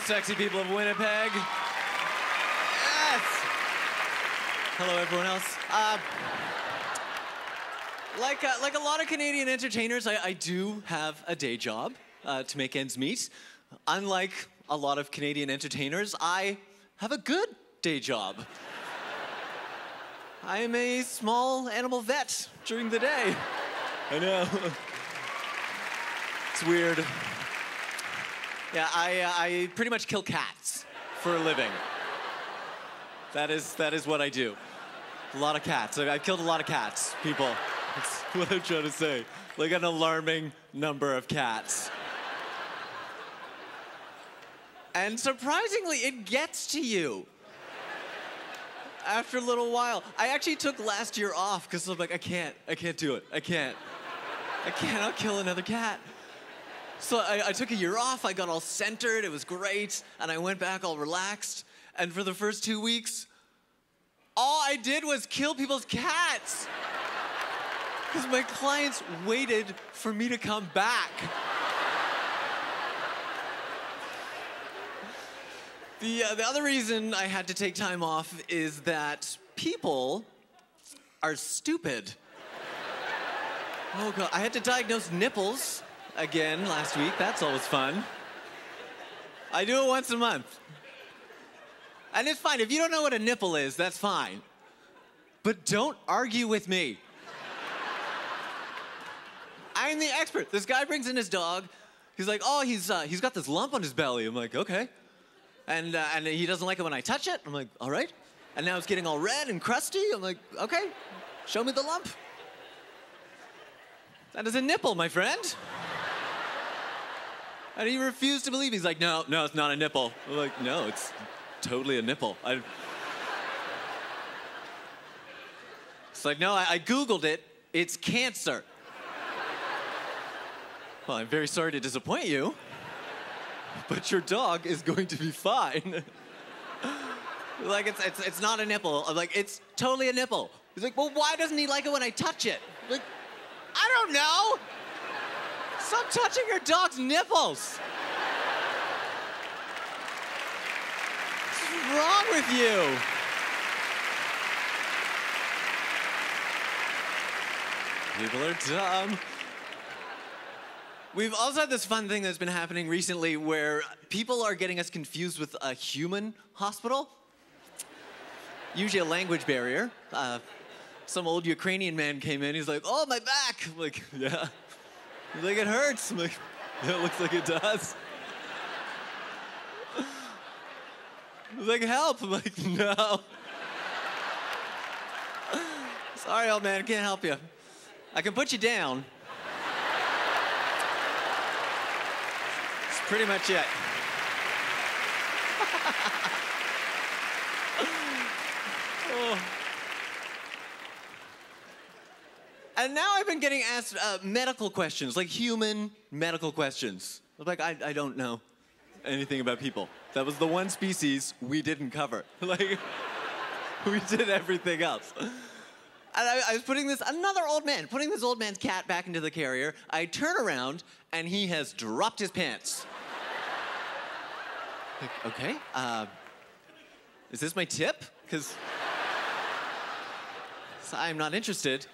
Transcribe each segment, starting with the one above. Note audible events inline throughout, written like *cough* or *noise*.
sexy people of Winnipeg. Yes. Hello, everyone else. Uh, like, uh, like a lot of Canadian entertainers, I, I do have a day job uh, to make ends meet. Unlike a lot of Canadian entertainers, I have a good day job. *laughs* I am a small animal vet during the day. I know. *laughs* it's weird. Yeah, I, uh, I pretty much kill cats for a living. That is, that is what I do. A lot of cats. I've killed a lot of cats, people. That's *laughs* what I'm trying to say. Like an alarming number of cats. And surprisingly, it gets to you. After a little while. I actually took last year off because I'm like, I can't, I can't do it. I can't. I cannot kill another cat. So I, I, took a year off, I got all centered, it was great, and I went back all relaxed. And for the first two weeks, all I did was kill people's cats. Because my clients waited for me to come back. The, uh, the other reason I had to take time off is that people are stupid. Oh god, I had to diagnose nipples again last week. That's always fun. I do it once a month. And it's fine. If you don't know what a nipple is, that's fine. But don't argue with me. I'm the expert. This guy brings in his dog. He's like, oh, he's, uh, he's got this lump on his belly. I'm like, okay. And, uh, and he doesn't like it when I touch it. I'm like, all right. And now it's getting all red and crusty. I'm like, okay, show me the lump. That is a nipple, my friend. And he refused to believe. He's like, no, no, it's not a nipple. I'm like, no, it's totally a nipple. I... It's like, no, I, I Googled it. It's cancer. Well, I'm very sorry to disappoint you, but your dog is going to be fine. *laughs* like, it's, it's, it's not a nipple. I'm like, it's totally a nipple. He's like, well, why doesn't he like it when I touch it? I'm like, I don't know. Stop touching your dog's nipples. What's wrong with you? People are dumb. We've also had this fun thing that's been happening recently where people are getting us confused with a human hospital. Usually a language barrier. Uh, some old Ukrainian man came in. He's like, "Oh, my back." I'm like, *laughs* yeah. Like, "It hurts." I'm like, *laughs* it looks like it does. *laughs* Like, "Help!" I'm like, *laughs* "No." Sorry, old man, I can't help you. I can put you down. It's pretty much it. oh. And now I've been getting asked uh, medical questions, like human medical questions. Like, I, I don't know anything about people. That was the one species we didn't cover. *laughs* Like, we did everything else. And I, I, was putting this, another old man, putting this old man's cat back into the carrier. I turn around, and he has dropped his pants. like, okay, uh, is this my tip? Because I'm not interested.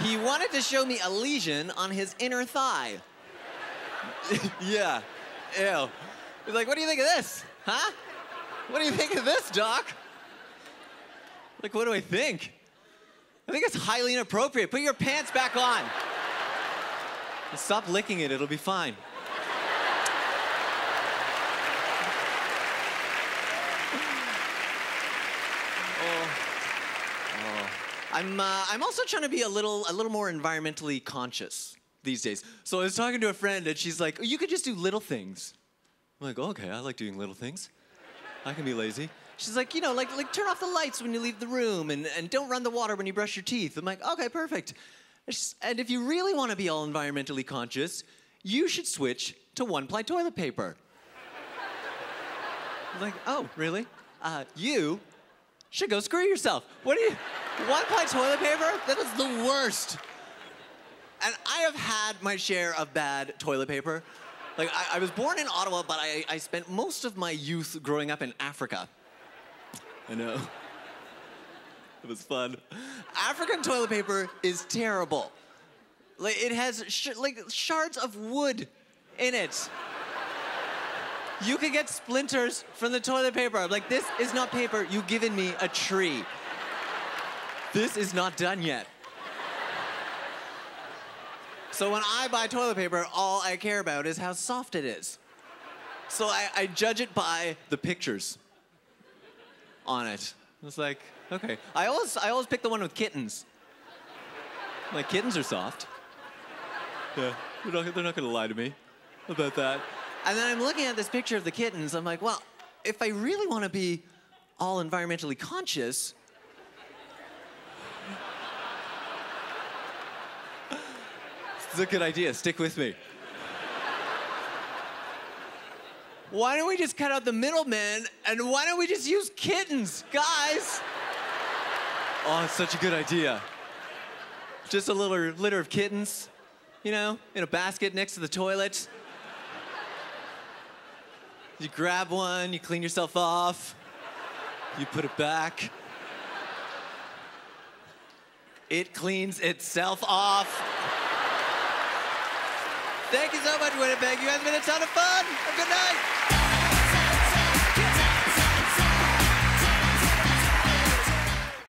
He wanted to show me a lesion on his inner thigh. *laughs* yeah, ew. He's like, what do you think of this? Huh? What do you think of this, doc? Like, what do I think? I think it's highly inappropriate. Put your pants back on. Stop licking it, it'll be fine. I'm, uh, I'm also trying to be a little, a little more environmentally conscious these days. So I was talking to a friend, and she's like, "You could just do little things." I'm like, "Okay, I like doing little things. I can be lazy." She's like, "You know, like, like turn off the lights when you leave the room, and, and don't run the water when you brush your teeth." I'm like, "Okay, perfect." And if you really want to be all environmentally conscious, you should switch to one-ply toilet paper. I'm like, "Oh, really? Uh, you should go screw yourself. What do you?" One ply toilet paper? That is the worst. And I have had my share of bad toilet paper. Like, I, I was born in Ottawa, but I, I spent most of my youth growing up in Africa. I know. It was fun. African toilet paper is terrible. Like, it has sh- like shards of wood in it. You could get splinters from the toilet paper. I'm like, this is not paper. You've given me a tree. This is not done yet. So when I buy toilet paper, all I care about is how soft it is. So I, I judge it by the pictures on it. It's like, okay. I always, I always pick the one with kittens. Like, kittens are soft. Yeah, they're not, they're not gonna lie to me about that. And then I'm looking at this picture of the kittens. I'm like, well, if I really want to be all environmentally conscious, it's a good idea. Stick with me. Why don't we just cut out the middleman and why don't we just use kittens, guys? Oh, it's such a good idea. Just a little litter of kittens, you know, in a basket next to the toilet. You grab one, you clean yourself off, you put it back. It cleans itself off. Thank you so much, Winnipeg. You guys have been a ton of fun. Have a good night.